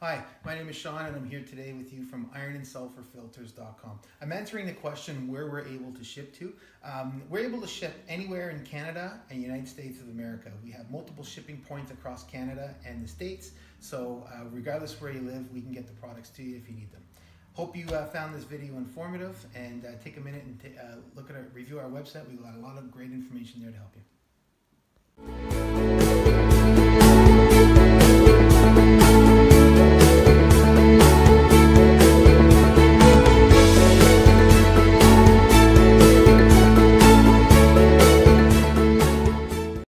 Hi, my name is Sean and I'm here today with you from ironandsulfurfilters.com. I'm answering the question where we're able to ship to. Um, we're able to ship anywhere in Canada and United States of America. We have multiple shipping points across Canada and the States, so uh, regardless where you live, we can get the products to you if you need them. Hope you uh, found this video informative and uh, take a minute and uh, look at our, review our website. We've got a lot of great information there to help you.